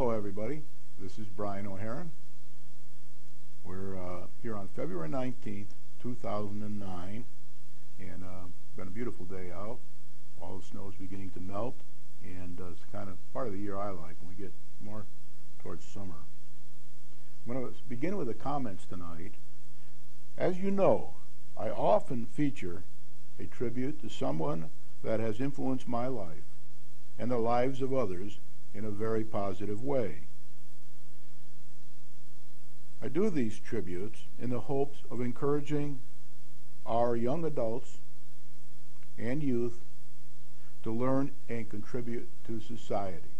Hello, everybody. This is Brian O'Heron. We're uh, here on February 19th, 2009, and uh, been a beautiful day out. All the snow is beginning to melt, and uh, it's kind of part of the year I like when we get more towards summer. I'm going to begin with the comments tonight. As you know, I often feature a tribute to someone that has influenced my life and the lives of others in a very positive way. I do these tributes in the hopes of encouraging our young adults and youth to learn and contribute to society.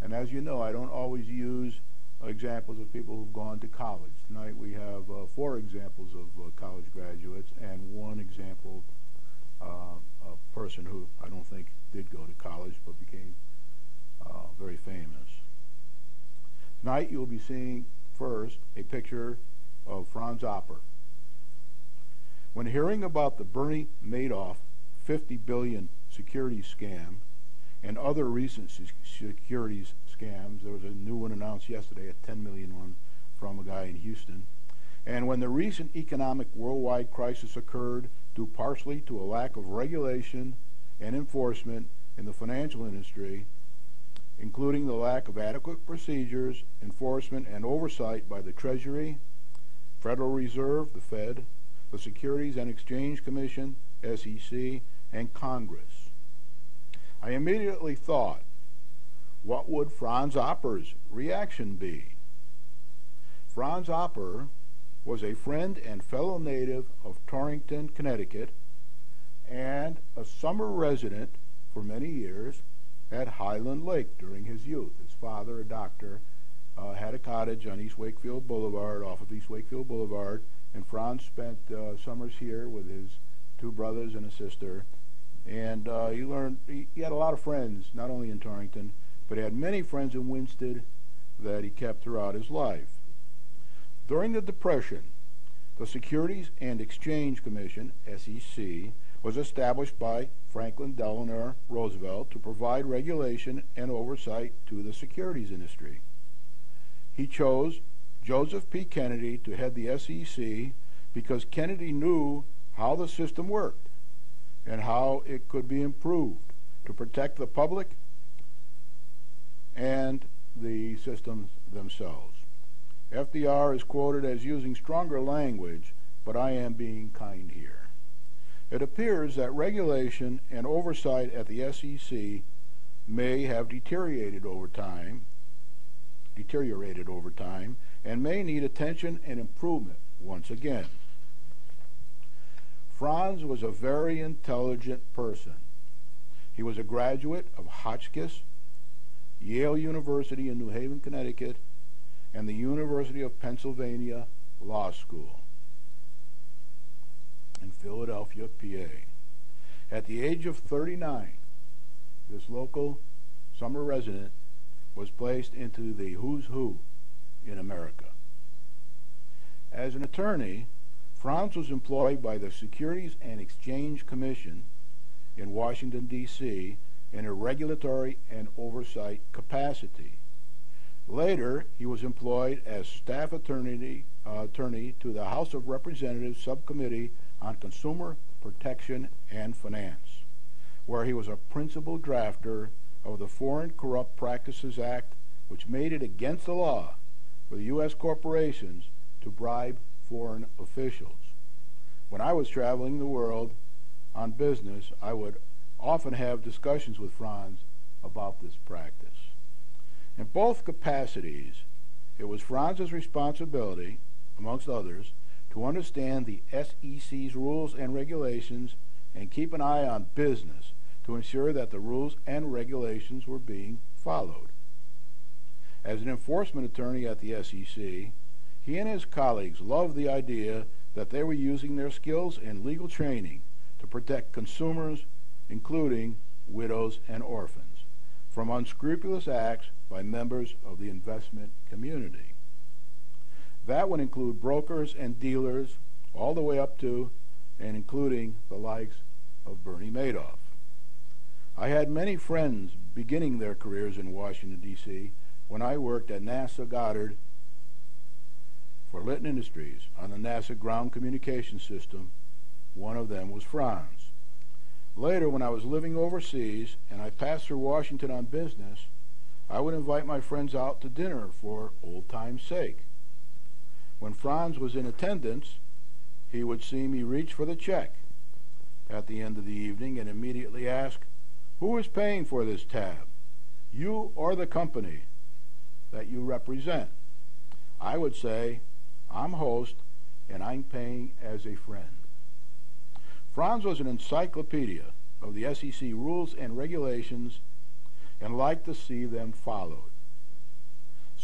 And as you know, I don't always use examples of people who've gone to college. Tonight we have uh, four examples of uh, college graduates and one example uh, a person who I don't think did go to college but became uh, very famous. Tonight you'll be seeing first a picture of Franz Opper. When hearing about the Bernie Madoff 50 billion security scam and other recent securities scams, there was a new one announced yesterday, a 10 million one from a guy in Houston. And when the recent economic worldwide crisis occurred due partially to a lack of regulation and enforcement in the financial industry, including the lack of adequate procedures, enforcement, and oversight by the Treasury, Federal Reserve, the Fed, the Securities and Exchange Commission, SEC, and Congress. I immediately thought, what would Franz Opper's reaction be? Franz Opper was a friend and fellow native of Torrington, Connecticut, and a summer resident for many years at Highland Lake during his youth. His father, a doctor, uh, had a cottage on East Wakefield Boulevard, off of East Wakefield Boulevard, and Franz spent uh, summers here with his two brothers and a sister. And uh, he learned, he, he, had a lot of friends, not only in Torrington, but he had many friends in Winsted that he kept throughout his life. During the Depression, the Securities and Exchange Commission, SEC, was established by Franklin Delano Roosevelt to provide regulation and oversight to the securities industry. He chose Joseph P. Kennedy to head the SEC because Kennedy knew how the system worked and how it could be improved to protect the public and the systems themselves. FDR is quoted as using stronger language, but I am being kind here. It appears that regulation and oversight at the SEC may have deteriorated over time, deteriorated over time, and may need attention and improvement once again. Franz was a very intelligent person. He was a graduate of Hotchkiss, Yale University in New Haven, Connecticut, and the University of Pennsylvania Law School in Philadelphia, PA. At the age of 39, this local summer resident was placed into the who's who in America. As an attorney, Franz was employed by the Securities and Exchange Commission in Washington, D.C. in a regulatory and oversight capacity. Later, he was employed as staff attorney, uh, attorney to the House of Representatives Subcommittee on Consumer Protection and Finance, where he was a principal drafter of the Foreign Corrupt Practices Act, which made it against the law for the U.S. corporations to bribe foreign officials. When I was traveling the world on business, I would often have discussions with Franz about this practice. In both capacities, it was Franz's responsibility, amongst others, to understand the SEC's rules and regulations and keep an eye on business to ensure that the rules and regulations were being followed. As an enforcement attorney at the SEC, he and his colleagues loved the idea that they were using their skills and legal training to protect consumers, including widows and orphans, from unscrupulous acts by members of the investment community. That would include brokers and dealers, all the way up to and including the likes of Bernie Madoff. I had many friends beginning their careers in Washington, D.C. when I worked at NASA Goddard for Litton Industries on the NASA ground communication system. One of them was Franz. Later, when I was living overseas and I passed through Washington on business, I would invite my friends out to dinner for old time's sake. When Franz was in attendance, he would see me reach for the check at the end of the evening and immediately ask, Who is paying for this tab? You or the company that you represent? I would say, I'm host and I'm paying as a friend. Franz was an encyclopedia of the SEC rules and regulations and liked to see them followed.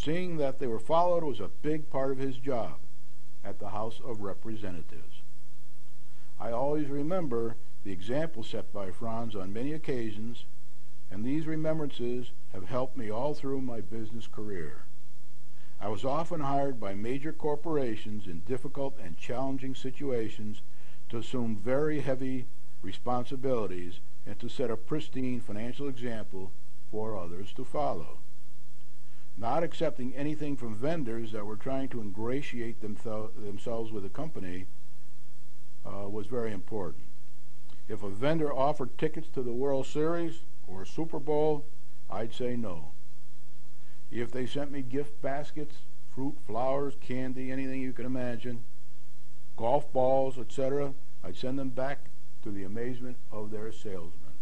Seeing that they were followed was a big part of his job at the House of Representatives. I always remember the example set by Franz on many occasions, and these remembrances have helped me all through my business career. I was often hired by major corporations in difficult and challenging situations to assume very heavy responsibilities and to set a pristine financial example for others to follow not accepting anything from vendors that were trying to ingratiate themselves with the company uh, was very important. If a vendor offered tickets to the World Series or Super Bowl, I'd say no. If they sent me gift baskets, fruit, flowers, candy, anything you can imagine, golf balls, etc., I'd send them back to the amazement of their salesman.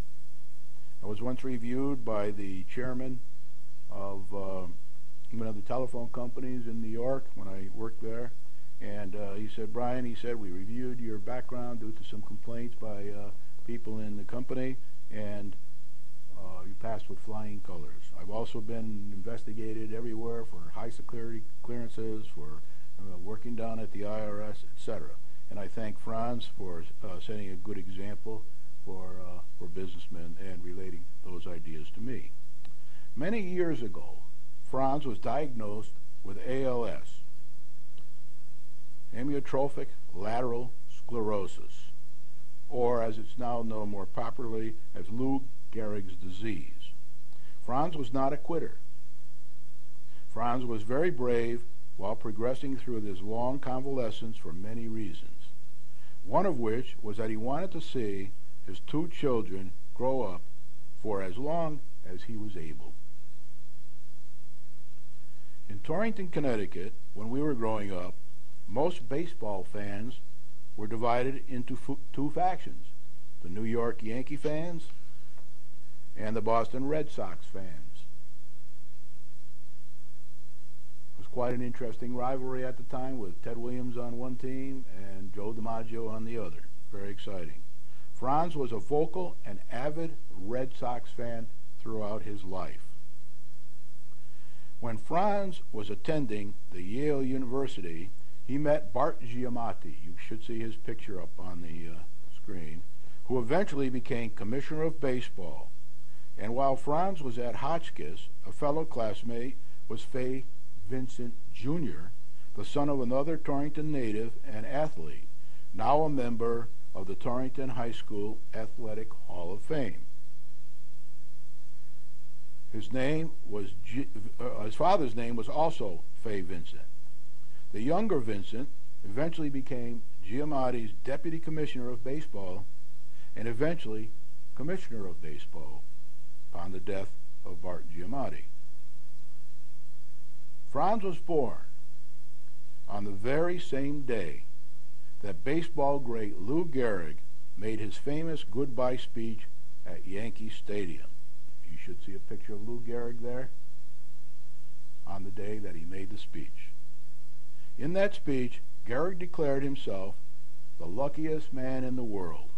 I was once reviewed by the chairman of uh, one of the telephone companies in New York when I worked there. And uh, he said, Brian, he said, we reviewed your background due to some complaints by uh, people in the company, and uh, you passed with flying colors. I've also been investigated everywhere for high security clearances, for uh, working down at the IRS, etc. And I thank Franz for uh, setting a good example for, uh, for businessmen and relating those ideas to me. Many years ago, Franz was diagnosed with ALS, amyotrophic lateral sclerosis, or as it's now known more popularly as Lou Gehrig's disease. Franz was not a quitter. Franz was very brave while progressing through this long convalescence for many reasons, one of which was that he wanted to see his two children grow up for as long as he was able. In Torrington, Connecticut, when we were growing up, most baseball fans were divided into two factions the New York Yankee fans and the Boston Red Sox fans. It was quite an interesting rivalry at the time with Ted Williams on one team and Joe DiMaggio on the other. Very exciting. Franz was a vocal and avid Red Sox fan throughout his life. When Franz was attending the Yale University, he met Bart Giamatti. You should see his picture up on the uh, screen, who eventually became commissioner of baseball. And while Franz was at Hotchkiss, a fellow classmate was Fay Vincent Jr., the son of another Torrington native and athlete, now a member of the Torrington High School Athletic Hall of Fame. His name was G- uh, his father's name was also Fay Vincent. The younger Vincent eventually became Giamatti's deputy commissioner of baseball and eventually commissioner of baseball upon the death of Bart Giamatti. Franz was born on the very same day that baseball great Lou Gehrig made his famous goodbye speech at Yankee Stadium. Should see a picture of Lou Gehrig there on the day that he made the speech. In that speech, Gehrig declared himself the luckiest man in the world,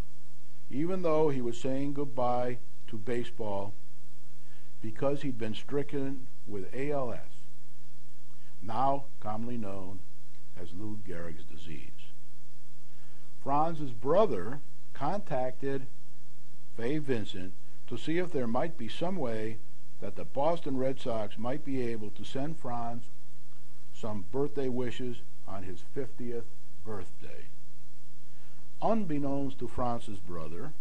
even though he was saying goodbye to baseball because he'd been stricken with ALS, now commonly known as Lou Gehrig's disease. Franz's brother contacted Fay Vincent to see if there might be some way that the Boston Red Sox might be able to send Franz some birthday wishes on his 50th birthday. Unbeknownst to Franz's brother,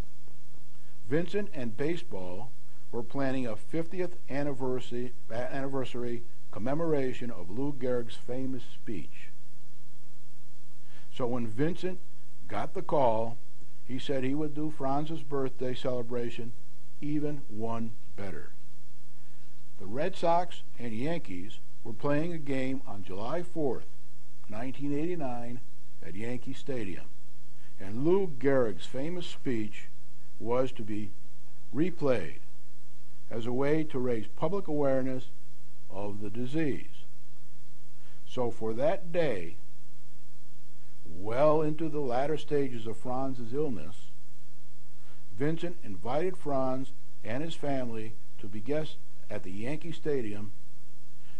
Vincent and baseball were planning a 50th anniversary, anniversary commemoration of Lou Gehrig's famous speech. So when Vincent got the call, he said he would do Franz's birthday celebration even one better. The Red Sox and Yankees were playing a game on July 4th, 1989 at Yankee Stadium. And Lou Gehrig's famous speech was to be replayed as a way to raise public awareness of the disease. So for that day, well into the latter stages of Franz's illness, Vincent invited Franz and his family to be guests at the Yankee Stadium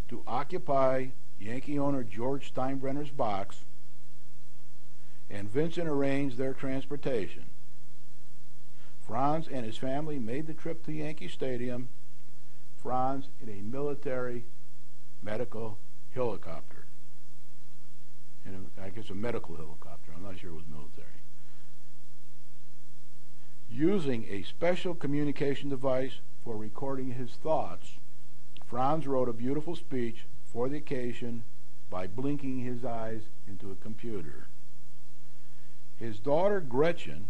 to occupy Yankee owner George Steinbrenner's box, and Vincent arranged their transportation. Franz and his family made the trip to Yankee Stadium, Franz in a military medical helicopter. I guess a medical helicopter. I'm not sure it was military. Using a special communication device for recording his thoughts, Franz wrote a beautiful speech for the occasion by blinking his eyes into a computer. His daughter Gretchen,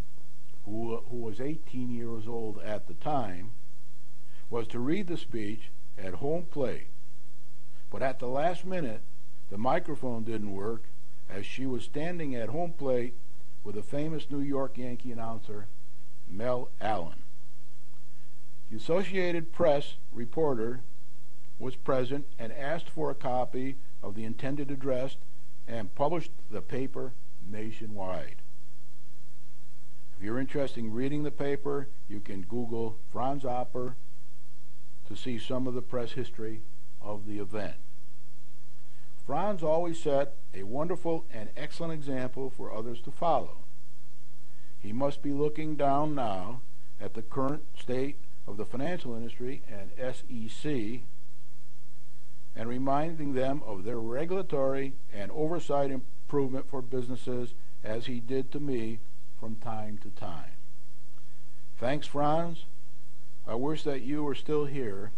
who, who was 18 years old at the time, was to read the speech at home plate. But at the last minute, the microphone didn't work as she was standing at home plate with the famous New York Yankee announcer, Mel Allen. The Associated Press reporter was present and asked for a copy of the intended address and published the paper nationwide. If you're interested in reading the paper, you can Google Franz Opper to see some of the press history of the event. Franz always set a wonderful and excellent example for others to follow. He must be looking down now at the current state of the financial industry and SEC and reminding them of their regulatory and oversight improvement for businesses as he did to me from time to time. Thanks, Franz. I wish that you were still here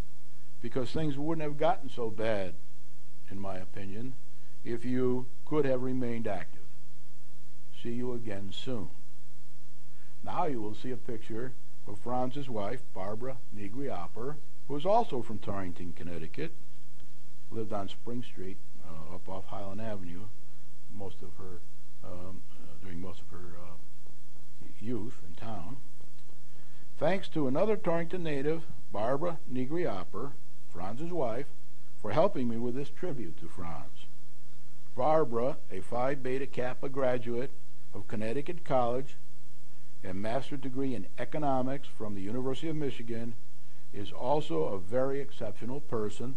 because things wouldn't have gotten so bad, in my opinion, if you could have remained active. See you again soon. Now you will see a picture of Franz's wife, Barbara Negri-Opper, who is also from Torrington, Connecticut, lived on Spring Street, uh, up off Highland Avenue, most of her um, uh, during most of her uh, youth in town. Thanks to another Torrington native, Barbara Negri-Opper, Franz's wife, for helping me with this tribute to Franz. Barbara, a Phi Beta Kappa graduate of Connecticut College, and master's degree in economics from the University of Michigan, is also a very exceptional person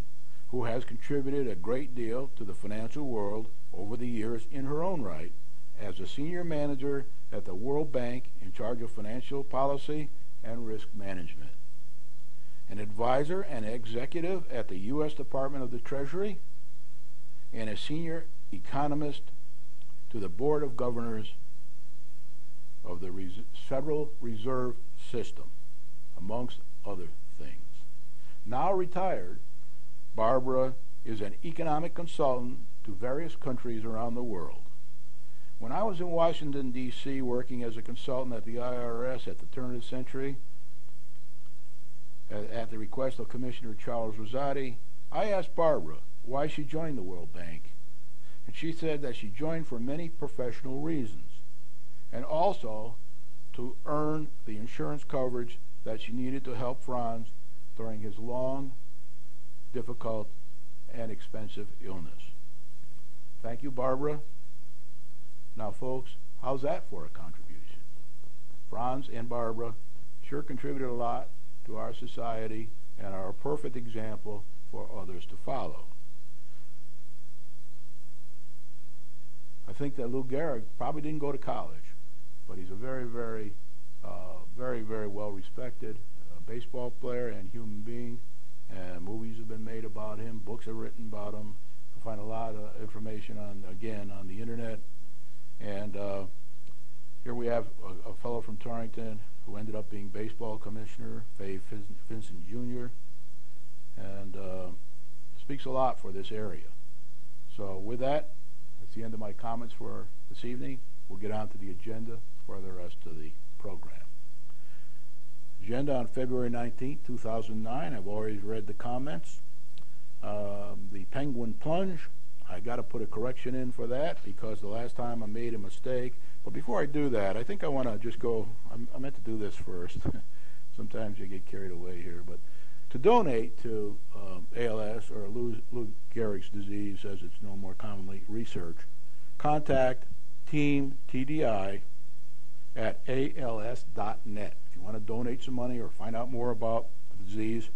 who has contributed a great deal to the financial world over the years in her own right as a senior manager at the World Bank in charge of financial policy and risk management. An advisor and executive at the U.S. Department of the Treasury, and a senior economist to the Board of Governors of the Res- Federal Reserve System, amongst other things. Now retired, Barbara is an economic consultant to various countries around the world. When I was in Washington, D.C., working as a consultant at the IRS at the turn of the century, at, at the request of Commissioner Charles Rossotti, I asked Barbara why she joined the World Bank. And she said that she joined for many professional reasons, and also to earn the insurance coverage that she needed to help Franz during his long, difficult, and expensive illness. Thank you, Barbara. Now, folks, how's that for a contribution? Franz and Barbara sure contributed a lot to our society and are a perfect example for others to follow. I think that Lou Gehrig probably didn't go to college, but he's a very, very, uh, very, very well respected uh, baseball player and human being. And movies have been made about him, books are written about him. You find a lot of information on, again, on the internet. And uh, here we have a, a, fellow from Torrington who ended up being baseball commissioner, Fay Vincent Jr., and uh, speaks a lot for this area. So with that, that's the end of my comments for this evening. We'll get on to the agenda for the rest of the program. Agenda on February 19, 2009. I've already read the comments. Um, the Penguin Plunge, I got to put a correction in for that because the last time I made a mistake. But before I do that, I think I want to just go. I'm, I meant to do this first. Sometimes you get carried away here, but to donate to um, ALS or Lou, Lou Gehrig's disease, as it's known more commonly, research, contact Team TDI at als.net. If you want to donate some money or find out more about the disease,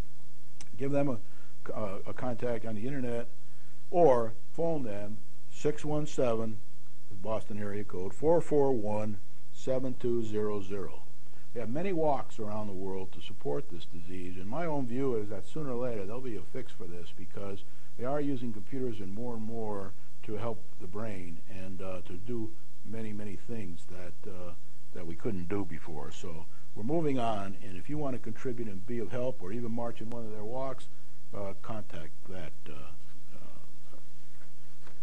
give them a, a, a contact on the internet or phone them 617 Boston area code 441 7200. We have many walks around the world to support this disease, and my own view is that sooner or later there'll be a fix for this because they are using computers and more and more to help the brain and uh, to do many, many things that uh, that we couldn't do before. So we're moving on, and if you want to contribute and be of help or even march in one of their walks, uh, contact that uh, uh,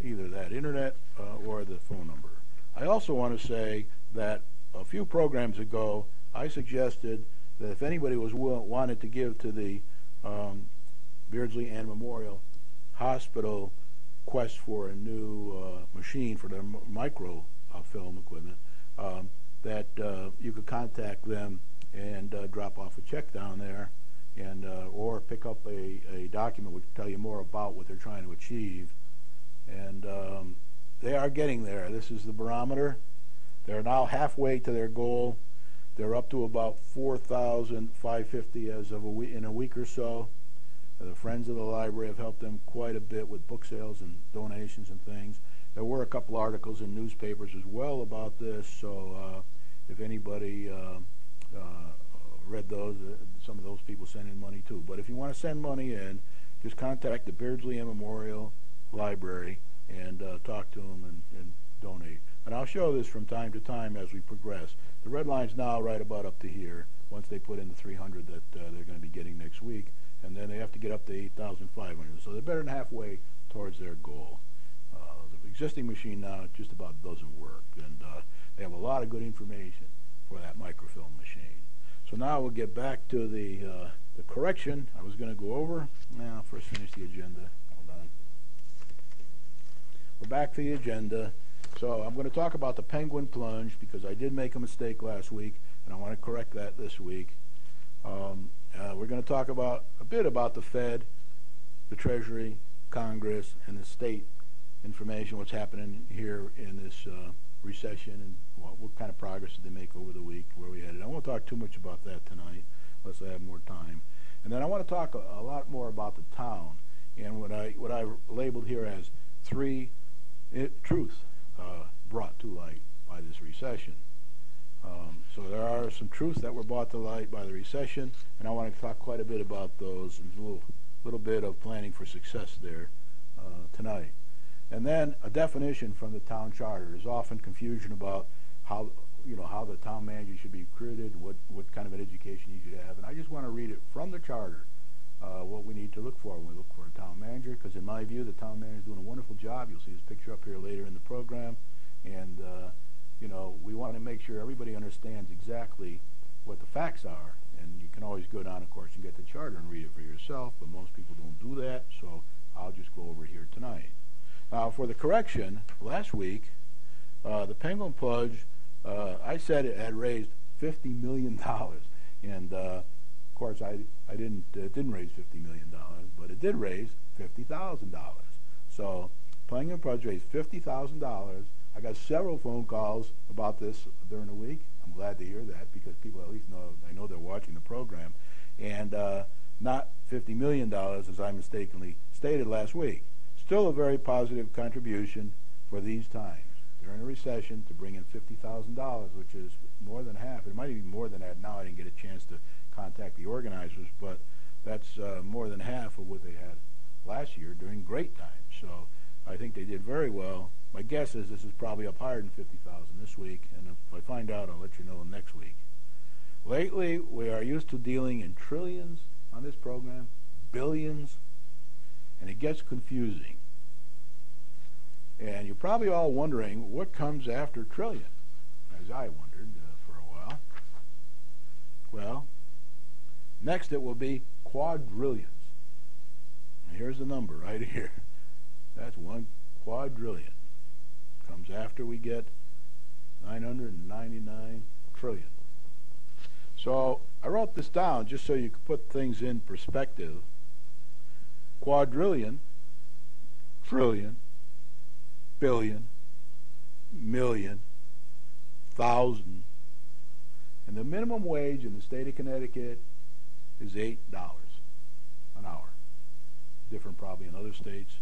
either that internet uh, or the phone number. I also want to say that a few programs ago, I suggested that if anybody was wanted to give to the um, Beardsley and Memorial Hospital quest for a new uh, machine for their micro uh, film equipment, um, that uh, you could contact them and uh, drop off a check down there, and uh, or pick up a, a document which will tell you more about what they're trying to achieve. And um, they are getting there. This is the barometer. They're now halfway to their goal. They're up to about 4,550 as of a week, in a week or so. The Friends of the Library have helped them quite a bit with book sales and donations and things. There were a couple articles in newspapers as well about this, so uh, if anybody uh, uh, read those, uh, some of those people sent in money too. But if you want to send money in, just contact the Beardsley Memorial Library and uh, talk to them and, and donate. And I'll show this from time to time as we progress. The red line's now right about up to here once they put in the 300 that uh, they're going to be getting next week. And then they have to get up to 8,500. So they're better than halfway towards their goal. Uh, the existing machine now just about doesn't work. And uh, they have a lot of good information for that microfilm machine. So now we'll get back to the, uh, the correction I was going to go over. Now, first finish the agenda. Hold on. We're back to the agenda. So I'm going to talk about the penguin plunge because I did make a mistake last week, and I want to correct that this week. Um, uh, we're going to talk about a bit about the Fed, the Treasury, Congress, and the state information, what's happening here in this uh, recession, and what, what, kind of progress did they make over the week, where we headed. I won't talk too much about that tonight, unless I have more time. And then I want to talk a, a lot more about the town and what I what I labeled here as three it, truths uh, brought to light by this recession. Um, so there are some truths that were brought to light by the recession, and I want to talk quite a bit about those and a little, little bit of planning for success there uh, tonight. And then a definition from the town charter. There's often confusion about how you know how the town manager should be recruited, what what kind of an education you should have, and I just want to read it from the charter. Uh, what we need to look for when we look for a town manager, because in my view, the town manager is doing a wonderful job. You'll see his picture up here later in the program, and uh, you know we want to make sure everybody understands exactly what the facts are. And you can always go down, of course, and get the charter and read it for yourself, but most people don't do that, so I'll just go over here tonight. Now, for the correction, last week, uh, the Penguin Pledge, uh, I said it had raised $50 million. And, uh, of course, I, I didn't, it didn't raise $50 million, but it did raise $50,000. So Penguin Pledge raised $50,000. I got several phone calls about this during the week. I'm glad to hear that because people at least know, I know they're watching the program. And uh, not $50 million, as I mistakenly stated last week. Still a very positive contribution for these times. During a recession, to bring in $50,000, which is more than half. It might even be more than that now. I didn't get a chance to contact the organizers, but that's uh, more than half of what they had last year during great times. So I think they did very well. My guess is this is probably up higher than 50,000 this week, and if I find out, I'll let you know next week. Lately, we are used to dealing in trillions on this program, billions, and it gets confusing. And you're probably all wondering what comes after trillion, as I wondered uh, for a while. Well, next it will be quadrillions. Here's the number right here. That's one quadrillion. Comes after we get 999 trillion. So I wrote this down just so you could put things in perspective. Quadrillion, trillion, billion, million, thousand. And the minimum wage in the state of Connecticut is $8 an hour. Different probably in other states.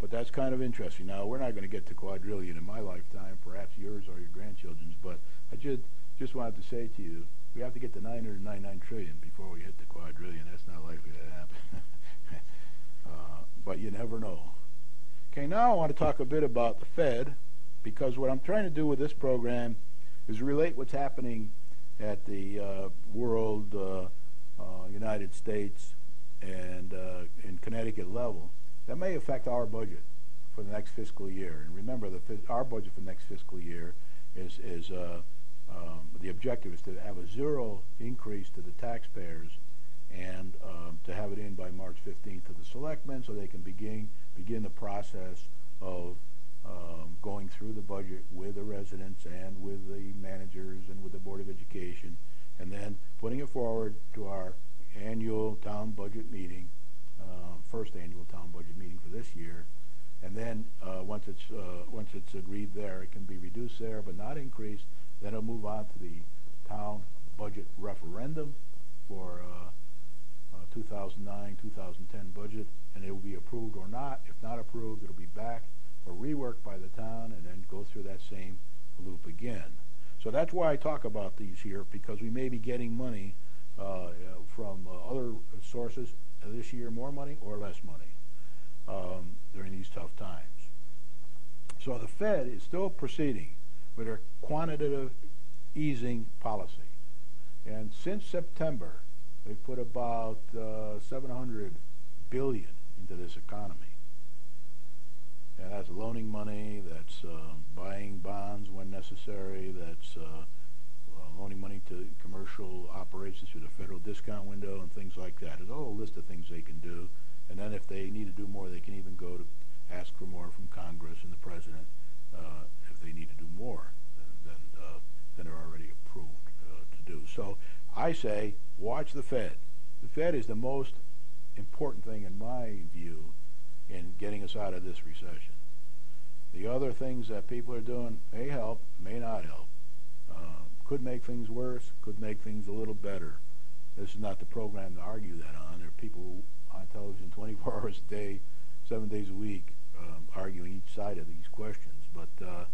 But that's kind of interesting. Now, we're not going to get to quadrillion in my lifetime, perhaps yours or your grandchildren's, but I just, just wanted to say to you, we have to get to 999 trillion before we hit the quadrillion. That's not likely to happen. uh, but you never know. Okay, now I want to talk a bit about the Fed because what I'm trying to do with this program is relate what's happening at the uh, world, uh, uh, United States, and uh, in Connecticut level that may affect our budget for the next fiscal year. And remember, our budget for the next fiscal year is, is um, the objective is to have a zero increase to the taxpayers and um, to have it in by March 15th to the selectmen so they can begin begin the process of um, going through the budget with the residents and with the managers and with the Board of Education, and then putting it forward to our annual town budget meeting, uh, first annual town budget meeting for this year, and then uh, once it's uh, once it's agreed there, it can be reduced there but not increased. Then it'll move on to the town budget referendum for uh, 2009-2010 budget, and it will be approved or not. If not approved, it'll be back or reworked by the town and then go through that same loop again. So that's why I talk about these here, because we may be getting money uh, from uh, other sources this year, more money or less money um, during these tough times. So the Fed is still proceeding with their quantitative easing policy. And since September, they put about uh, 700 billion into this economy. And that's loaning money, that's uh, buying bonds when necessary, that's uh, uh, loaning money to commercial operations through the federal discount window and things like that. There's a whole list of things they can do. And then if they need to do more, they can even go to ask for more from Congress and the President uh, if they need to do more than, than, uh, than are already approved do. So I say watch the Fed. The Fed is the most important thing in my view in getting us out of this recession. The other things that people are doing may help, may not help. Uh, Could make things worse, could make things a little better. This is not the program to argue that on. There are people on television 24 hours a day, seven days a week, um, arguing each side of these questions. But uh,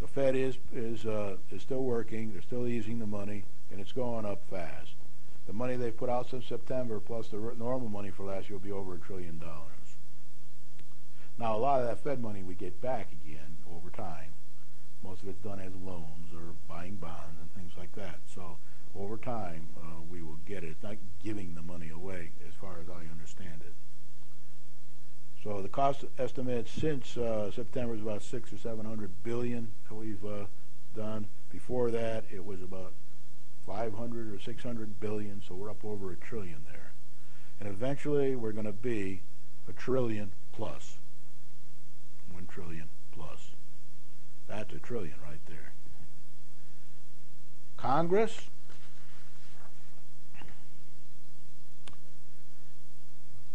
the Fed is is uh, is still working. They're still easing the money, and it's going up fast. The money they've put out since September, plus the normal money for last year, will be over a trillion dollars. Now, a lot of that Fed money we get back again over time. Most of it's done as loans or buying bonds and things like that. So over time, uh, we will get it. It's not giving the money away, as far as I understand it. So the cost estimate since uh, September is about six or seven hundred billion that we've uh, done. Before that, it was about 500 or 600 billion, so we're up over a trillion there. And eventually, we're going to be a trillion plus. One trillion plus. That's a trillion right there. Congress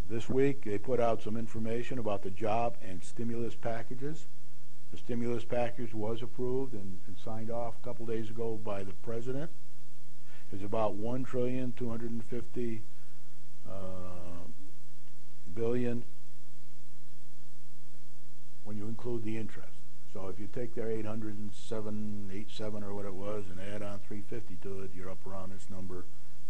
This week, they put out some information about the job and stimulus packages. The stimulus package was approved and, and signed off a couple days ago by the president. It's about one trillion two hundred and fifty uh, billion when you include the interest. So if you take their 807, 87 or what it was, and add on 350 to it, you're up around this number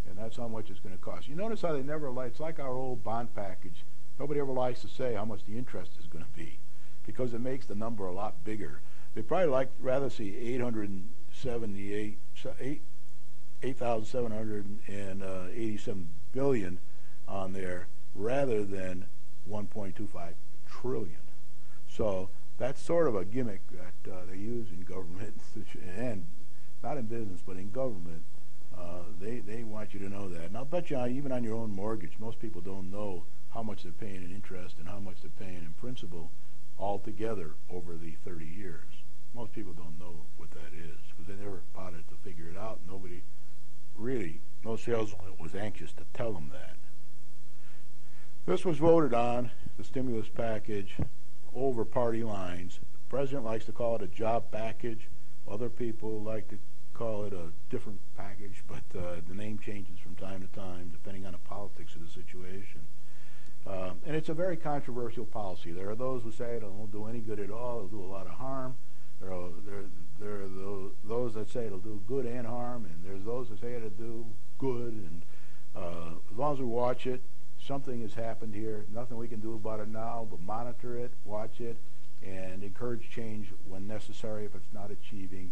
and that's how much it's going to cost. You notice how they never like, it's like our old bond package. Nobody ever likes to say how much the interest is going to be because it makes the number a lot bigger. They probably like rather see 878, 8,787 billion on there rather than 1.25 trillion. So that's sort of a gimmick that uh, they use in government and not in business, but in government uh, they, they want you to know that. And I'll bet you, even on your own mortgage, most people don't know how much they're paying in interest and how much they're paying in principal altogether over the 30 years. Most people don't know what that is because they never bothered to figure it out. Nobody really, no salesman was anxious to tell them that. This was voted on, the stimulus package, over party lines. The president likes to call it a job package. Other people like to call it a different package, but uh, the name changes from time to time depending on the politics of the situation. Um, and it's a very controversial policy. There are those who say it won't do any good at all, it'll do a lot of harm. There are, there, there are those, those that say it'll do good and harm, and there's those that say it'll do good. And uh, as long as we watch it, something has happened here. Nothing we can do about it now, but monitor it, watch it, and encourage change when necessary if it's not achieving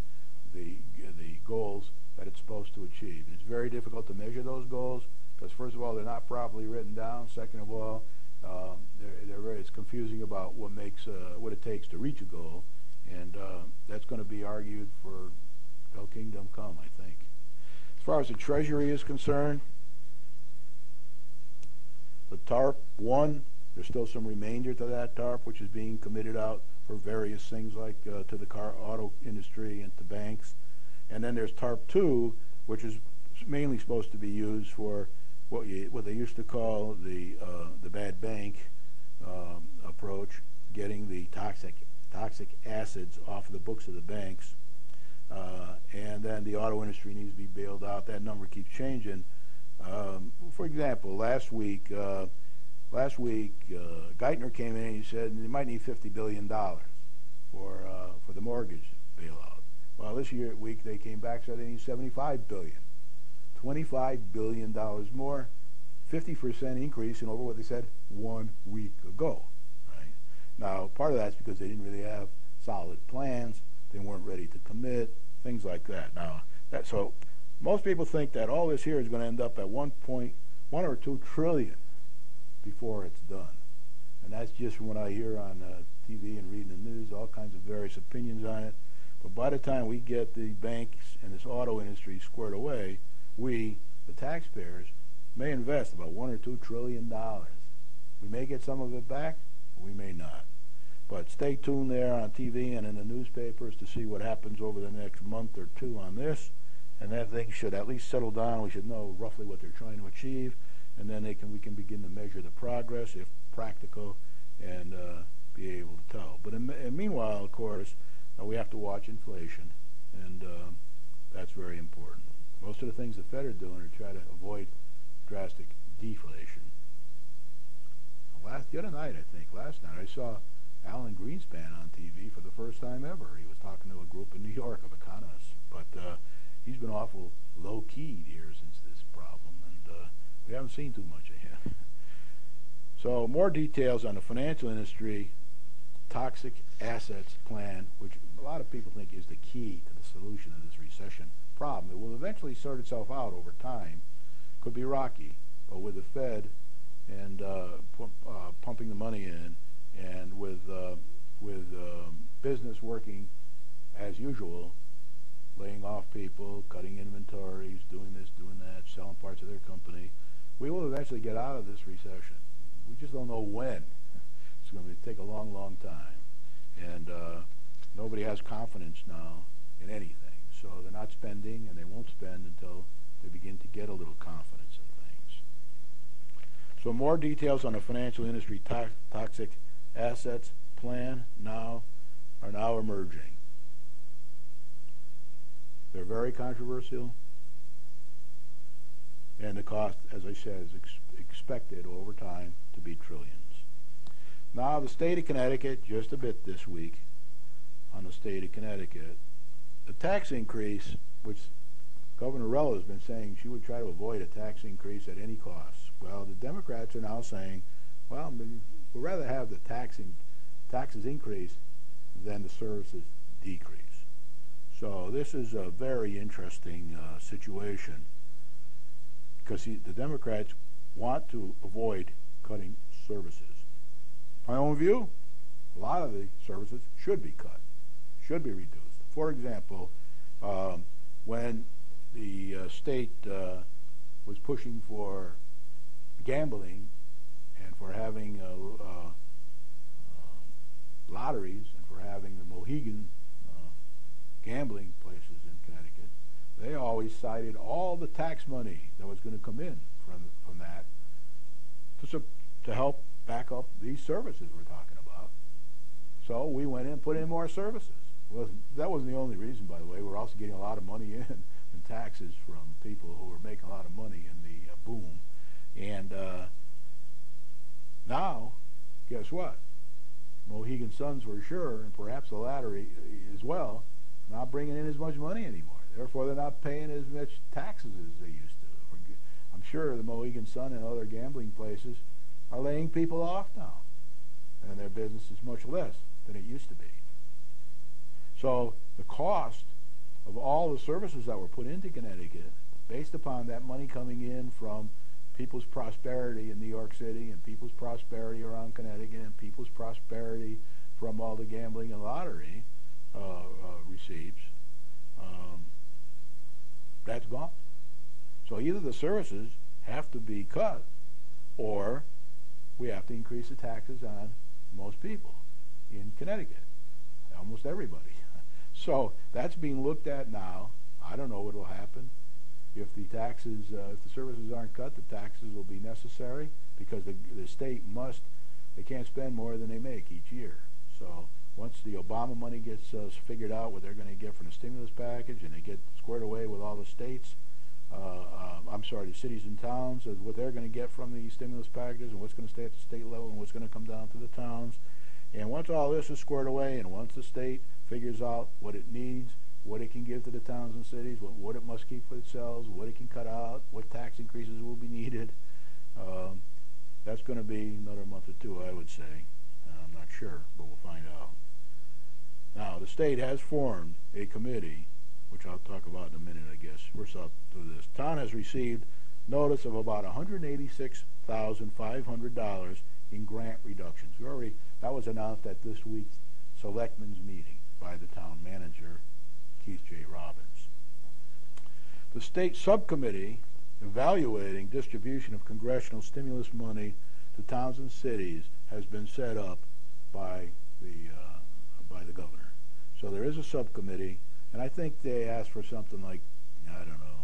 the, the goals that it's supposed to achieve. It's very difficult to measure those goals because, first of all, they're not properly written down. Second of all, um, they're, they're very, it's confusing about what makes uh, what it takes to reach a goal, and uh, that's going to be argued for till kingdom come, I think. As far as the Treasury is concerned, the TARP one, there's still some remainder to that TARP, which is being committed out for various things like uh, to the car auto industry and to banks. And then there's TARP 2, which is mainly supposed to be used for what you, what they used to call the uh, the bad bank um, approach, getting the toxic toxic acids off of the books of the banks. Uh, and then the auto industry needs to be bailed out. That number keeps changing. Um, for example, last week uh, last week, uh, Geithner came in and he said they might need fifty billion dollars for uh, for the mortgage bailout. Well, this year week they came back and said they need seventy-five billion, twenty-five billion dollars more, fifty percent increase in over what they said one week ago. Right now, part of that's because they didn't really have solid plans. They weren't ready to commit, things like that. Now, that so most people think that all this here is going to end up at one point one or two trillion before it's done. And that's just from what I hear on uh, TV and reading the news, all kinds of various opinions on it. But by the time we get the banks and this auto industry squared away, we, the taxpayers, may invest about one or two trillion dollars. We may get some of it back, we may not. But stay tuned there on TV and in the newspapers to see what happens over the next month or two on this. And that thing should at least settle down. We should know roughly what they're trying to achieve and then they can we can begin to measure the progress if practical and uh, be able to tell. But in, in meanwhile, of course, uh, we have to watch inflation, and uh, That's very important. Most of the things the Fed are doing are try to avoid drastic deflation. Last the other night, I think last night, I saw Alan Greenspan on TV for the first time ever. He was talking to a group in New York of economists, but uh, he's been awful low key here since this problem, and uh, we haven't seen too much of him. so more details on the financial industry toxic assets plan, which a lot of people think is the key to the solution of this recession problem. It will eventually sort itself out over time. Could be rocky, but with the Fed and uh, uh, pumping the money in, and with uh, with um, business working as usual, laying off people, cutting inventories, doing this, doing that, selling parts of their company, we will eventually get out of this recession. We just don't know when. It's going to take a long, long time, and uh, nobody has confidence now in anything. So they're not spending, and they won't spend until they begin to get a little confidence in things. So more details on the financial industry to- toxic assets plan now are now emerging. They're very controversial, and the cost, as I said, is ex- expected over time to be trillions. Now, the state of Connecticut, just a bit this week on the state of Connecticut, the tax increase, which Governor Rella has been saying she would try to avoid a tax increase at any cost. Well, the Democrats are now saying, well, we'd rather have the taxing, taxes increase than the services decrease. So this is a very interesting uh, situation because the Democrats want to avoid cutting services. My own view, a lot of the services should be cut, should be reduced. For example, um, when the uh, state uh, was pushing for gambling and for having uh, uh lotteries and for having the Mohegan uh, gambling places they always cited all the tax money that was going to come in from from that to to help back up these services we're talking about. So we went in and put in more services. Well, that wasn't the only reason, by the way. We're also getting a lot of money in in taxes from people who were making a lot of money in the uh, boom. And uh, now, guess what? Mohegan Suns for sure, and perhaps the lottery as well, not bringing in as much money anymore. Therefore, they're not paying as much taxes as they used to. I'm sure the Mohegan Sun and other gambling places are laying people off now, and their business is much less than it used to be. So the cost of all the services that were put into Connecticut, based upon that money coming in from people's prosperity in New York City and people's prosperity around Connecticut and people's prosperity from all the gambling and lottery uh, uh, receipts, um, that's gone. So either the services have to be cut or we have to increase the taxes on most people in Connecticut, almost everybody. so that's being looked at now. I don't know what will happen. If the taxes, uh, if the services aren't cut, the taxes will be necessary because the, the state must, they can't spend more than they make each year. So once the Obama money gets uh, figured out what they're going to get from the stimulus package and they get squared away with all the states, uh, uh, I'm sorry, the cities and towns, what they're going to get from the stimulus packages and what's going to stay at the state level and what's going to come down to the towns. And once all this is squared away and once the state figures out what it needs, what it can give to the towns and cities, what, what it must keep for itself, what it can cut out, what tax increases will be needed, um, that's going to be another month or two, I would say. I'm not sure, but we'll find out. Now, the state has formed a committee which I'll talk about in a minute, I guess. First, I'll do this. Town has received notice of about $186,500 in grant reductions. We already that was announced at this week's selectmen's meeting by the town manager, Keith J. Robbins. The state subcommittee evaluating distribution of congressional stimulus money to towns and cities has been set up by the uh, by the governor. So there is a subcommittee and I think they asked for something like, I don't know,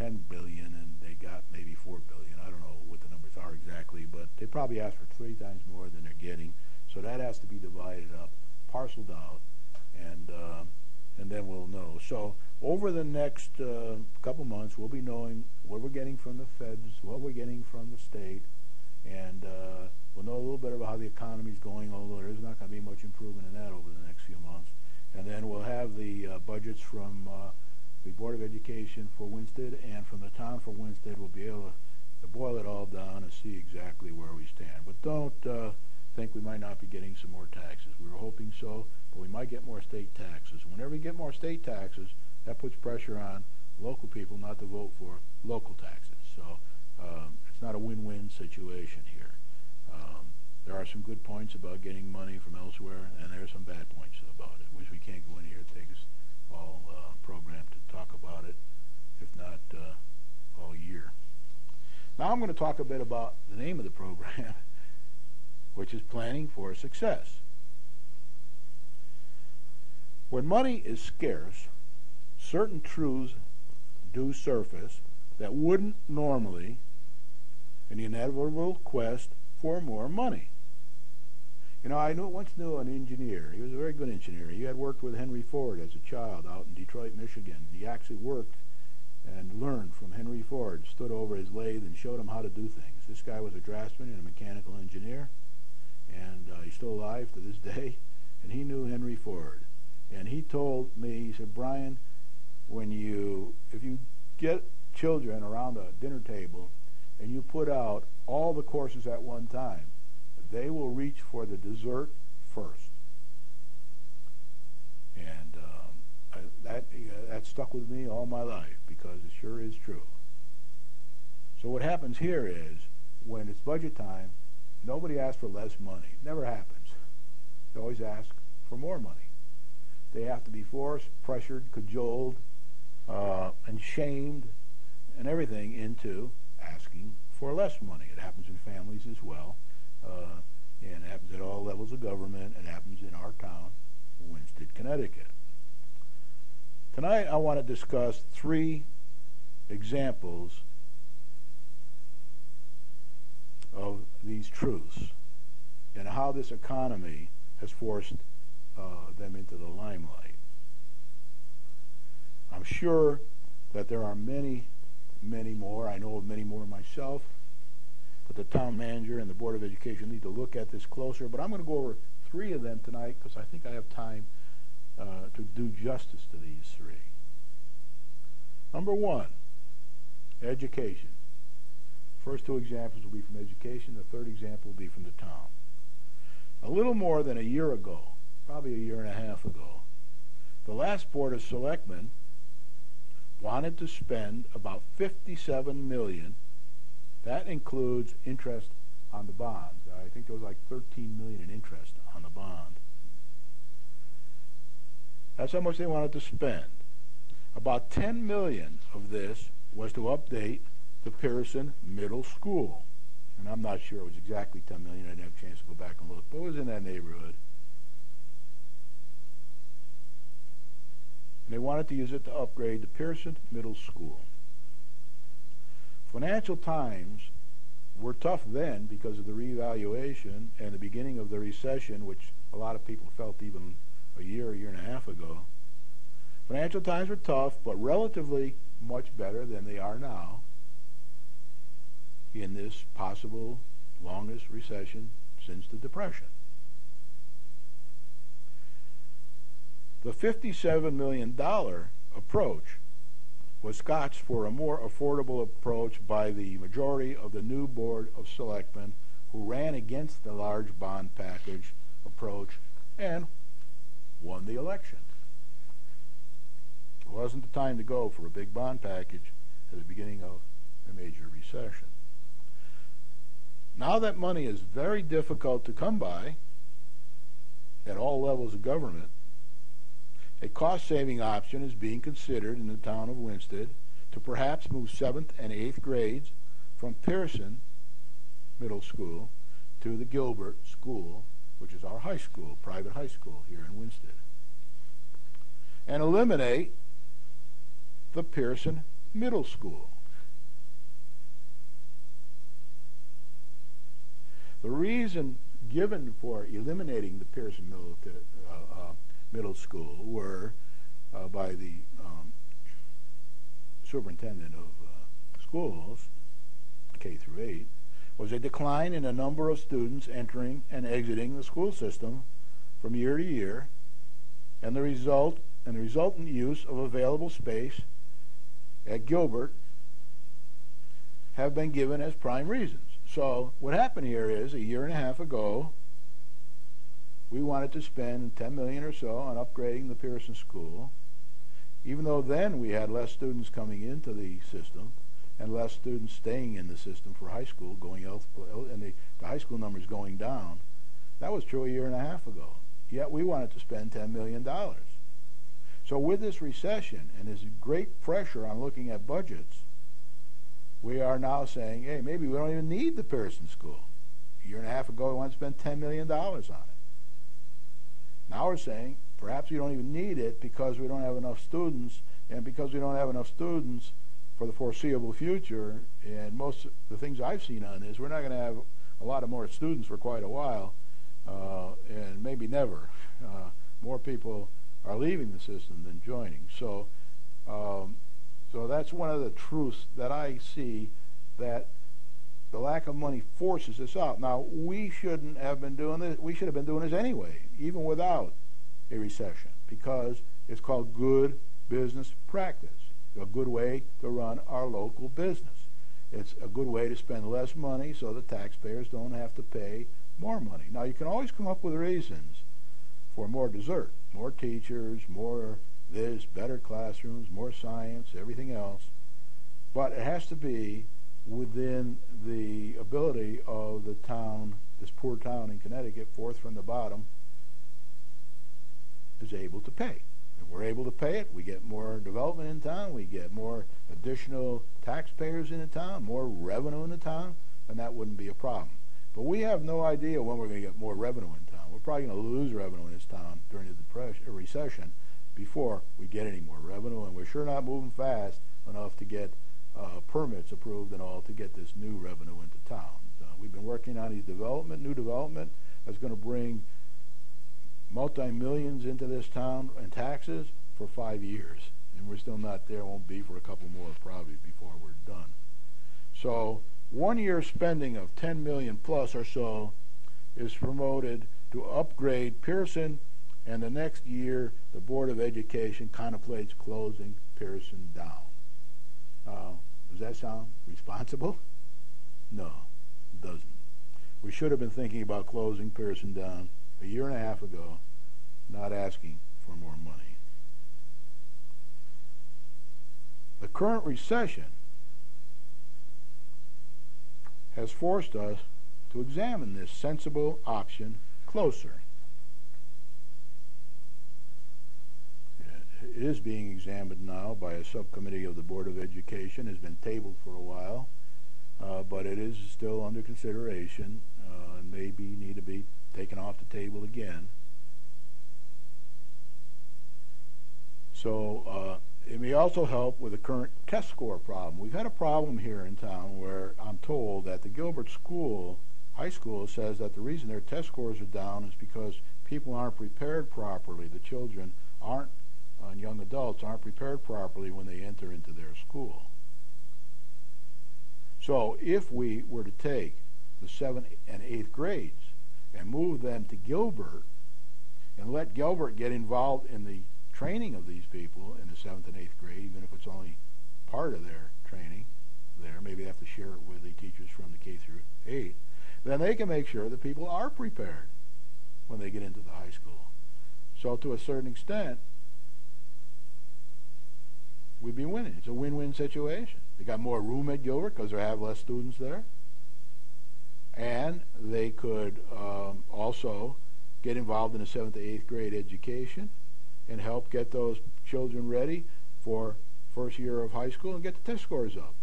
10 billion, and they got maybe 4 billion. I don't know what the numbers are exactly, but they probably asked for three times more than they're getting. So that has to be divided up, parceled out, and uh, and then we'll know. So over the next uh, couple months, we'll be knowing what we're getting from the feds, what we're getting from the state, and uh, we'll know a little bit about how the economy's going, although there's not going to be much improvement in that over the next few months. And then we'll have the uh, budgets from uh, the Board of Education for Winsted and from the town for Winsted. We'll be able to, boil it all down and see exactly where we stand. But don't uh, think we might not be getting some more taxes. We were hoping so, but we might get more state taxes. Whenever you get more state taxes, that puts pressure on local people not to vote for local taxes. So um, it's not a win-win situation here. There are some good points about getting money from elsewhere, and there are some bad points about it, which we can't go in here. It takes all uh, program to talk about it, if not uh, all year. Now I'm going to talk a bit about the name of the program, which is Planning for Success. When money is scarce, certain truths do surface that wouldn't normally in the inevitable quest for more money. You know, I knew, once knew an engineer. He was a very good engineer. He had worked with Henry Ford as a child out in Detroit, Michigan. He actually worked and learned from Henry Ford, stood over his lathe and showed him how to do things. This guy was a draftsman and a mechanical engineer, and uh, he's still alive to this day, and he knew Henry Ford. And he told me, he said, Brian, when you, if you get children around a dinner table and you put out all the courses at one time, they will reach for the dessert first. And um, I, that, uh, that stuck with me all my life because it sure is true. So what happens here is when it's budget time, nobody asks for less money. It never happens. They always ask for more money. They have to be forced, pressured, cajoled, uh, and shamed and everything into asking for less money. It happens in families as well, uh, and it happens at all levels of government. It happens in our town, Winsted, Connecticut. Tonight I want to discuss three examples of these truths and how this economy has forced uh, them into the limelight. I'm sure that there are many, many more. I know of many more myself. But the town manager and the Board of Education need to look at this closer. But I'm going to go over three of them tonight because I think I have time uh, to do justice to these three. Number one, education. First two examples will be from education. The third example will be from the town. A little more than a year ago, probably a year and a half ago, the last Board of Selectmen wanted to spend about 57 million. That includes interest on the bonds. I think there was like 13 million in interest on the bond. That's how much they wanted to spend. About 10 million of this was to update the Pearson Middle School. And I'm not sure it was exactly 10 million. I didn't have a chance to go back and look, but it was in that neighborhood. and they wanted to use it to upgrade the Pearson Middle School. Financial times were tough then because of the revaluation and the beginning of the recession, which a lot of people felt even a year, a year and a half ago. Financial times were tough, but relatively much better than they are now in this possible longest recession since the Depression. The $57 million approach was scotched for a more affordable approach by the majority of the new Board of Selectmen who ran against the large bond package approach and won the election. It wasn't the time to go for a big bond package at the beginning of a major recession. Now that money is very difficult to come by at all levels of government, a cost-saving option is being considered in the town of Winsted to perhaps move 7th and 8th grades from Pearson Middle School to the Gilbert School, which is our high school, private high school here in Winsted, and eliminate the Pearson Middle School. The reason given for eliminating the Pearson Middle, uh, middle school were uh, by the um, superintendent of uh, schools, K through 8, was a decline in the number of students entering and exiting the school system from year to year, and the result and the resultant use of available space at Gilbert have been given as prime reasons. So what happened here is a year and a half ago, we wanted to spend 10 million or so on upgrading the Pearson School, even though then we had less students coming into the system and less students staying in the system for high school, going elsewhere, and the, the high school numbers going down. That was true a year and a half ago. Yet we wanted to spend $10 million. So with this recession and this great pressure on looking at budgets, we are now saying, hey, maybe we don't even need the Pearson School. A year and a half ago, we wanted to spend $10 million on it. Now we're saying perhaps we don't even need it because we don't have enough students, and because we don't have enough students for the foreseeable future, and most of the things I've seen on this, we're not going to have a lot of more students for quite a while, uh, and maybe never. Uh, more people are leaving the system than joining. So, um, so that's one of the truths that I see that the lack of money forces us out. Now, we shouldn't have been doing this. We should have been doing this anyway, even without a recession, because it's called good business practice. A good way to run our local business. It's a good way to spend less money so the taxpayers don't have to pay more money. Now, you can always come up with reasons for more dessert, more teachers, more this, better classrooms, more science, everything else. But it has to be within the ability of the town, this poor town in Connecticut, fourth from the bottom, is able to pay. If we're able to pay it, we get more development in town, we get more additional taxpayers in the town, more revenue in the town, and that wouldn't be a problem. But we have no idea when we're going to get more revenue in town. We're probably going to lose revenue in this town during the depression, recession before we get any more revenue, and we're sure not moving fast enough to get uh, permits approved and all to get this new revenue into town. We've been working on these development, new development that's going to bring multi-millions into this town in taxes for five years. And we're still not there. Won't be for a couple more probably before we're done. So one year spending of 10 million plus or so is promoted to upgrade Pearson and the next year the Board of Education contemplates closing Pearson down. Uh, does that sound responsible? No, it doesn't. We should have been thinking about closing Pearson down a year and a half ago, not asking for more money. The current recession has forced us to examine this sensible option closer. It is being examined now by a subcommittee of the Board of Education, has been tabled for a while, uh, but it is still under consideration uh, and maybe need to be taken off the table again. So uh, it may also help with the current test score problem. We've had a problem here in town where I'm told that the Gilbert School, high school, says that the reason their test scores are down is because people aren't prepared properly. The children aren't, and young adults aren't prepared properly when they enter into their school. So if we were to take the seventh and eighth grades and move them to Gilbert and let Gilbert get involved in the training of these people in the seventh and eighth grade, even if it's only part of their training there, maybe they have to share it with the teachers from the K through eight, then they can make sure that people are prepared when they get into the high school. So to a certain extent, we'd be winning. It's a win-win situation. They got more room at Gilbert because they have less students there. And they could um, also get involved in the 7th to 8th grade education and help get those children ready for first year of high school and get the test scores up.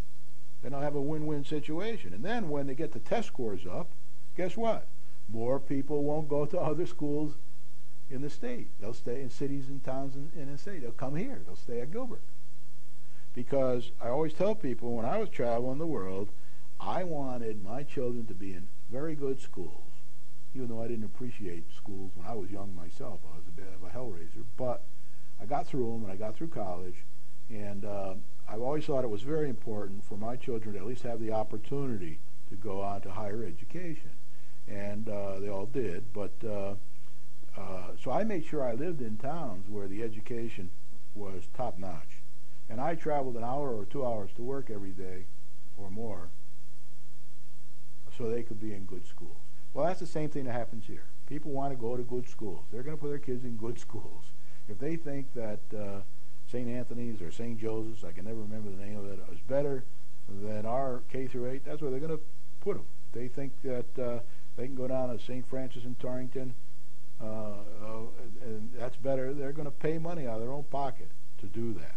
Then I'll have a win-win situation. And then when they get the test scores up, guess what? More people won't go to other schools in the state. They'll stay in cities and towns in, in the state. They'll come here. They'll stay at Gilbert. Because I always tell people when I was traveling the world, I wanted my children to be in very good schools, even though I didn't appreciate schools when I was young myself. I was a bit of a hellraiser, but I got through them and I got through college, and uh, I've always thought it was very important for my children to at least have the opportunity to go on to higher education, and uh, they all did. But uh, uh, so I made sure I lived in towns where the education was top notch, and I traveled an hour or two hours to work every day, or more, so they could be in good schools. Well, that's the same thing that happens here. People want to go to good schools. They're going to put their kids in good schools. If they think that uh, St. Anthony's or St. Joseph's, I can never remember the name of it, is better than our K through 8, that's where they're going to put them. They think that uh, they can go down to St. Francis in Torrington, uh, and that's better, they're going to pay money out of their own pocket to do that.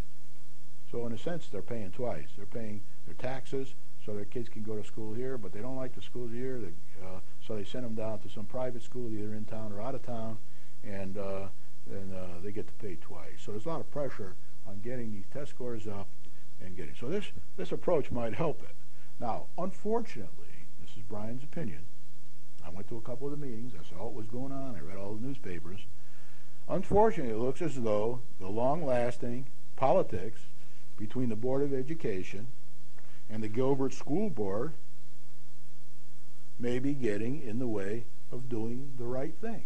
So in a sense, they're paying twice. They're paying their taxes so their kids can go to school here, but they don't like the schools here, they, uh, so they send them down to some private school, either in town or out of town, and uh, uh, they get to pay twice. So there's a lot of pressure on getting these test scores up and getting. So this this approach might help it. Now, unfortunately, this is Brian's opinion. I went to a couple of the meetings. I saw what was going on. I read all the newspapers. Unfortunately, it looks as though the long-lasting politics between the Board of Education and the Gilbert School Board may be getting in the way of doing the right thing.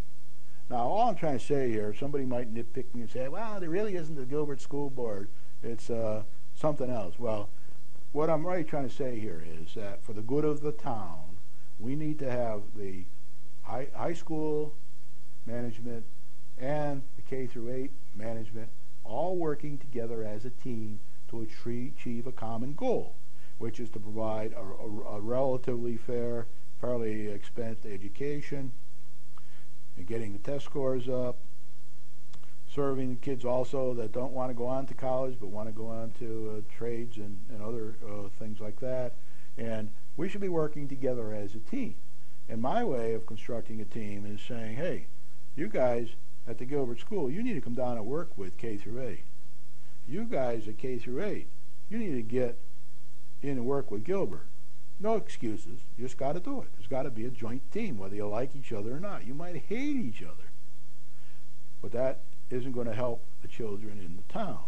Now, all I'm trying to say here, somebody might nitpick me and say, well, there really isn't the Gilbert School Board. It's uh, something else. Well, what I'm really trying to say here is that for the good of the town, we need to have the high, high school management and the K through 8 management all working together as a team to achieve a common goal, which is to provide a, a, a relatively fair, fairly expensed education and getting the test scores up, serving the kids also that don't want to go on to college but want to go on to uh, trades and, and other uh, things like that. And we should be working together as a team. And my way of constructing a team is saying, hey, you guys at the Gilbert School, you need to come down and work with K through 8. You guys at K through 8, you need to get in and work with Gilbert. No excuses. You just got to do it. There's got to be a joint team, whether you like each other or not. You might hate each other, but that isn't going to help the children in the town.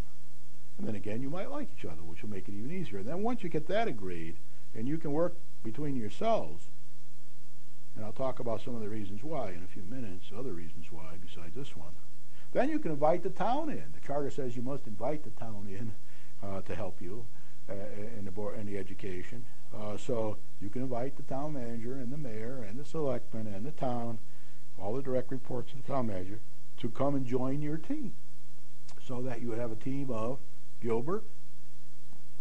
And then again, you might like each other, which will make it even easier. And then once you get that agreed, and you can work between yourselves, and I'll talk about some of the reasons why in a few minutes, other reasons why besides this one. Then you can invite the town in. The charter says you must invite the town in uh, to help you uh, in the board in the education. Uh, so you can invite the town manager and the mayor and the selectmen and the town, all the direct reports to the town manager, to come and join your team. So that you would have a team of Gilbert,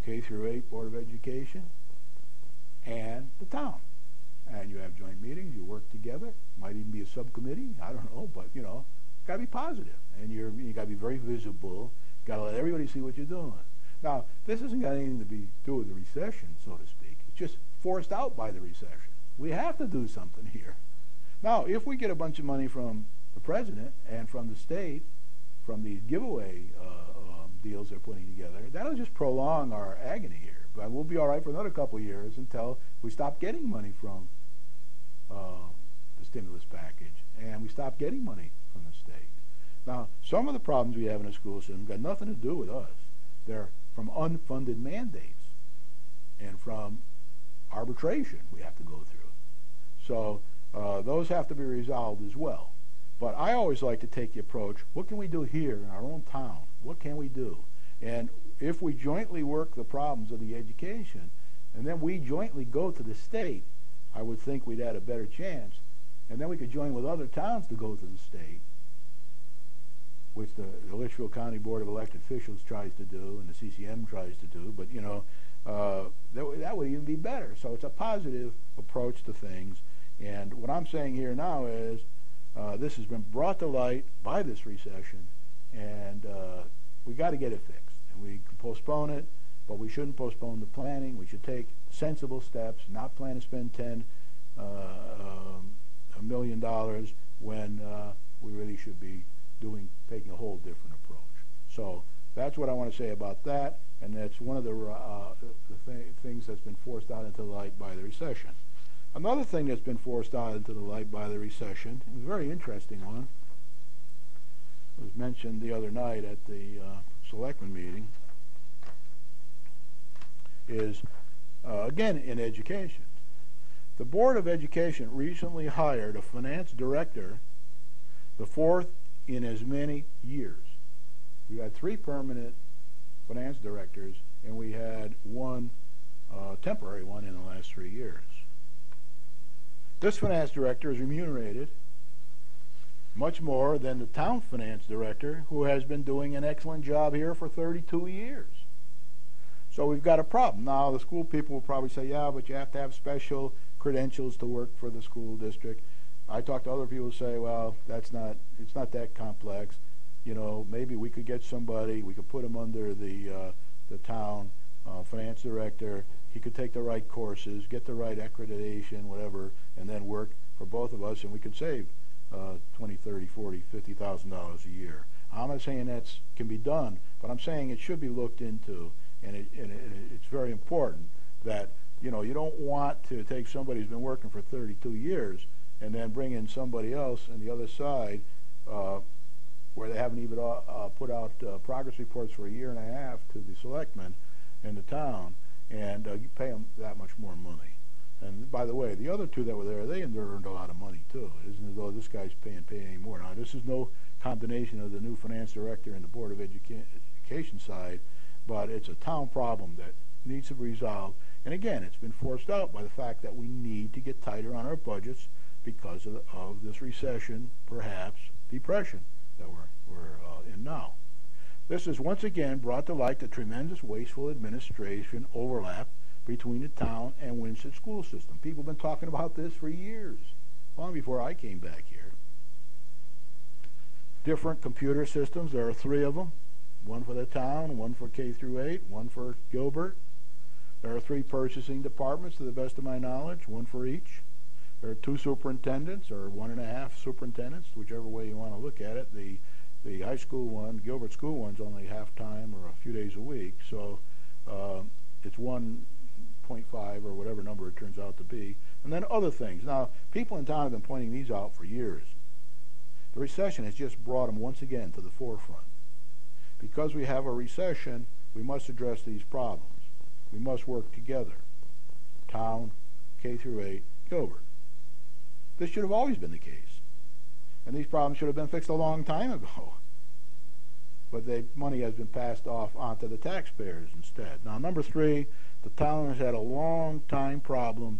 K through 8 Board of Education, and the town. And you have joint meetings, you work together, might even be a subcommittee, I don't know, but you know, gotta be. And you're you gotta be very visible, gotta let everybody see what you're doing. Now, this hasn't got anything to be do with the recession, so to speak. It's just forced out by the recession. We have to do something here. Now, if we get a bunch of money from the president and from the state, from these giveaway uh, um, deals they're putting together, that'll just prolong our agony here. But we'll be all right for another couple of years until we stop getting money from uh, the stimulus package and we stop getting money. Now, some of the problems we have in the school system got nothing to do with us. They're from unfunded mandates and from arbitration we have to go through. So uh, those have to be resolved as well. But I always like to take the approach, what can we do here in our own town? What can we do? And if we jointly work the problems of the education, and then we jointly go to the state, I would think we'd had a better chance. And then we could join with other towns to go to the state which the, Litchfield County Board of Elected Officials tries to do and the CCM tries to do, but you know, uh, that, that would even be better. So it's a positive approach to things. And what I'm saying here now is uh, this has been brought to light by this recession, and uh, we got to get it fixed. And we can postpone it, but we shouldn't postpone the planning. We should take sensible steps, not plan to spend 10 uh, um, a million dollars when uh, we really should be doing taking a whole different approach. So that's what I want to say about that, and that's one of the, uh, the th things that's been forced out into the light by the recession. Another thing that's been forced out into the light by the recession, a very interesting one, was mentioned the other night at the uh, selectmen meeting is, uh, again, in education. The Board of Education recently hired a finance director, the fourth in as many years. We had three permanent finance directors, and we had one uh, temporary one in the last three years. This finance director is remunerated much more than the town finance director, who has been doing an excellent job here for 32 years. So we've got a problem. Now, the school people will probably say, yeah, but you have to have special credentials to work for the school district. I talk to other people who say, well, that's not, it's not that complex. You know, maybe we could get somebody, we could put him under the, uh, the town uh, finance director. He could take the right courses, get the right accreditation, whatever, and then work for both of us, and we could save uh, 20, 30, 40, 50,000 dollars a year. I'm not saying that can be done, but I'm saying it should be looked into, and, it, and it, it's very important that you know you don't want to take somebody who's been working for 32 years and then bring in somebody else on the other side uh, where they haven't even uh, uh put out uh, progress reports for a year and a half to the selectmen in the town, and uh, you pay them that much more money. And by the way, the other two that were there, they earned a lot of money too. It isn't as though this guy's paying paying any more. Now, this is no condemnation of the new finance director and the Board of Educa- Education side, but it's a town problem that needs to be resolved. And again, it's been forced out by the fact that we need to get tighter on our budgets because of, of this recession, perhaps depression that we're, we're uh, in now. This has once again brought to light the tremendous wasteful administration overlap between the town and Winsted school system. People have been talking about this for years, long before I came back here. Different computer systems, there are three of them, one for the town, one for K through 8, one for Gilbert. There are three purchasing departments, to the best of my knowledge, one for each. There are two superintendents, or one and a half superintendents, whichever way you want to look at it. The the high school one, Gilbert School one's only half time or a few days a week, so uh, it's 1.5 or whatever number it turns out to be, and then other things. Now, people in town have been pointing these out for years. The recession has just brought them once again to the forefront. Because we have a recession, we must address these problems. We must work together. Town, K through 8, Gilbert. This should have always been the case. And these problems should have been fixed a long time ago. But the money has been passed off onto the taxpayers instead. Now, number three, the town has had a long time problem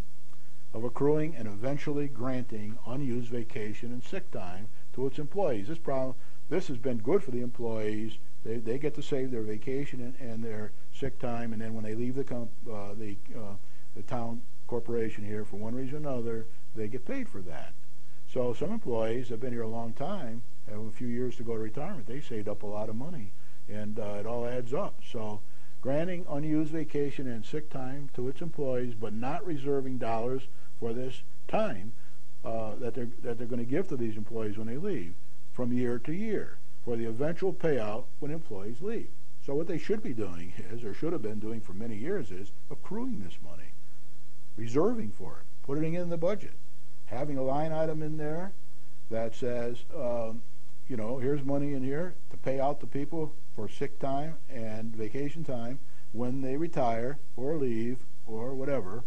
of accruing and eventually granting unused vacation and sick time to its employees. This problem, this has been good for the employees. They, they get to save their vacation and, and their sick time, and then when they leave the uh, the uh, the town corporation here for one reason or another, they get paid for that. So some employees have been here a long time, have a few years to go to retirement. They saved up a lot of money, and uh, it all adds up. So granting unused vacation and sick time to its employees, but not reserving dollars for this time uh, that they're that they're going to give to these employees when they leave from year to year for the eventual payout when employees leave. So what they should be doing is, or should have been doing for many years, is accruing this money, reserving for it, putting it in the budget, having a line item in there that says, um, you know, here's money in here to pay out to people for sick time and vacation time when they retire or leave or whatever.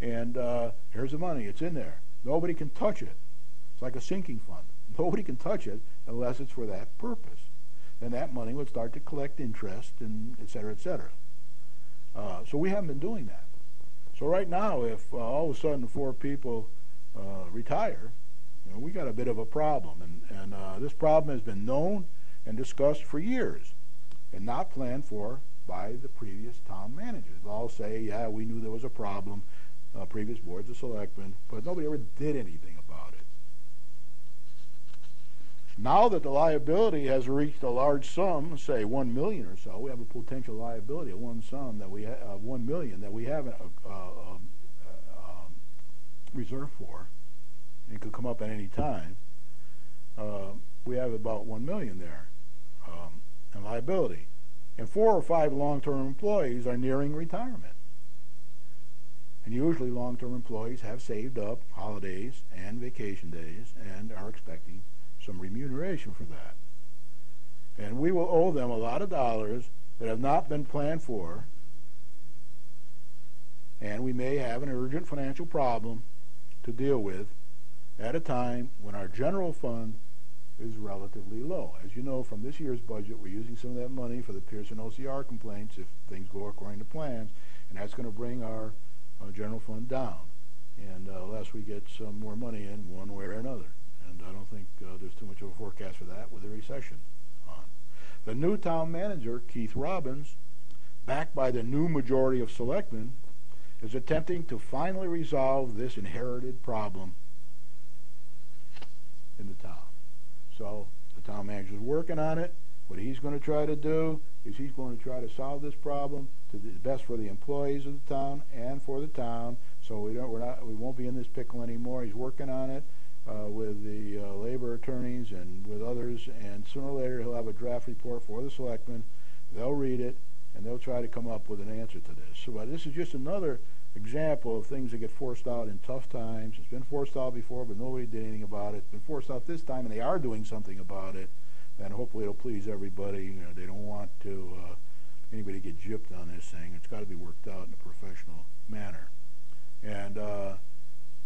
And uh, here's the money. It's in there. Nobody can touch it. It's like a sinking fund. Nobody can touch it unless it's for that purpose. Then that money would start to collect interest and et cetera, et cetera. Uh, so we haven't been doing that. So right now, if uh, all of a sudden four people uh, retire, you know, we got a bit of a problem. And, and uh, this problem has been known and discussed for years and not planned for by the previous town managers. They'll all say, yeah, we knew there was a problem, uh, previous boards of selectmen, but nobody ever did anything. Now that the liability has reached a large sum, say one million or so, we have a potential liability of one sum that we ha- uh, one million that we haven't uh, uh, um, um, reserved for, and it could come up at any time. Uh, we have about one million there in liability. And four or five long-term employees are nearing retirement. And usually long-term employees have saved up holidays and vacation days and are expecting some remuneration for that. And we will owe them a lot of dollars that have not been planned for. And we may have an urgent financial problem to deal with at a time when our general fund is relatively low. As you know from this year's budget, we're using some of that money for the Pearson OCR complaints if things go according to plans, and that's going to bring our uh, general fund down, and uh, unless we get some more money in one way or another. I don't think uh, there's too much of a forecast for that with the recession on. The new town manager, Keith Robbins, backed by the new majority of selectmen, is attempting to finally resolve this inherited problem in the town. So the town manager is working on it. What he's going to try to do is he's going to try to solve this problem to the best for the employees of the town and for the town. So we don't, we're not, we won't be in this pickle anymore. He's working on it uh, with the uh, labor attorneys and with others, and sooner or later he'll have a draft report for the selectmen. They'll read it and they'll try to come up with an answer to this. So uh, this is just another example of things that get forced out in tough times. It's been forced out before, but nobody did anything about it. It's been forced out this time, and they are doing something about it. And hopefully it'll please everybody. You know, they don't want to uh, anybody get gypped on this thing. It's got to be worked out in a professional manner. And uh,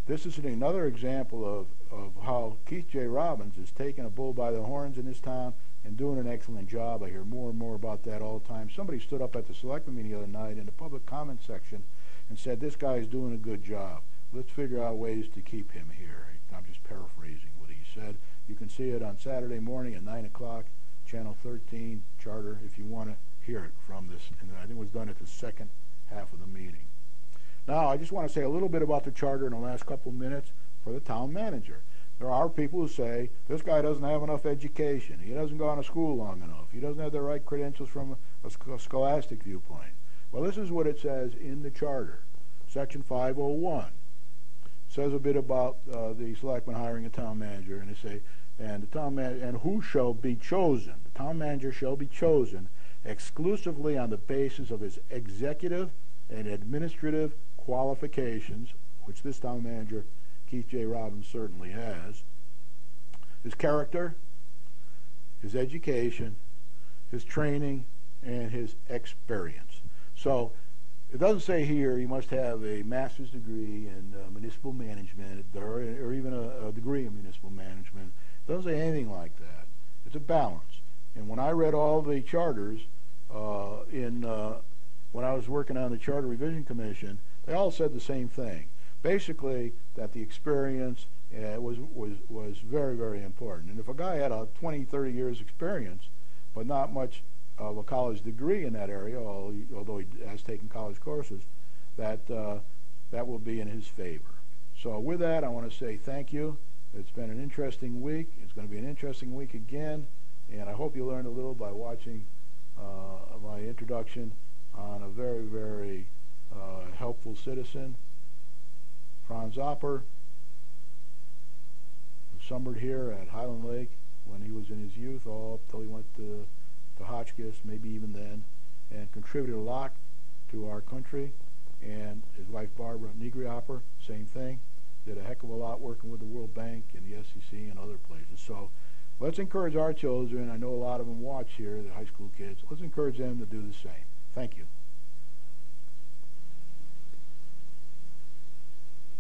this is another example of, of how Keith J. Robbins is taking a bull by the horns in this town and doing an excellent job. I hear more and more about that all the time. Somebody stood up at the selectment meeting the other night in the public comment section and said, this guy is doing a good job. Let's figure out ways to keep him here. I'm just paraphrasing what he said. You can see it on Saturday morning at 9 o'clock, Channel 13, Charter, if you want to hear it from this. And I think it was done at the second half of the meeting. Now, I just want to say a little bit about the Charter in the last couple of minutes for the town manager. There are people who say, this guy doesn't have enough education. He doesn't go to school long enough. He doesn't have the right credentials from a, scholastic viewpoint. Well, this is what it says in the charter, section 501. It says a bit about uh, the selectmen hiring a town manager, and they say, and the town man- and who shall be chosen? The town manager shall be chosen exclusively on the basis of his executive and administrative qualifications, which this town manager, Keith J. Robbins, certainly has, his character, his education, his training, and his experience. So it doesn't say here you must have a master's degree in uh, municipal management or, or even a, a, degree in municipal management. It doesn't say anything like that. It's a balance. And when I read all the charters uh, in uh, when I was working on the Charter Revision Commission, they all said the same thing. Basically, that the experience uh, was was was very very important. And if a guy had a 20, 30 years experience, but not much of a college degree in that area, although he has taken college courses, that uh, that will be in his favor. So with that, I want to say thank you. It's been an interesting week. It's going to be an interesting week again, and I hope you learned a little by watching uh, my introduction on a very, very uh, helpful citizen, Franz Opper, who summered here at Highland Lake when he was in his youth, all till he went to to Hotchkiss, maybe even then, and contributed a lot to our country. And his wife Barbara Negri Opper, same thing, did a heck of a lot working with the World Bank and the SEC and other places. So let's encourage our children. I know a lot of them watch here, the high school kids. Let's encourage them to do the same. Thank you.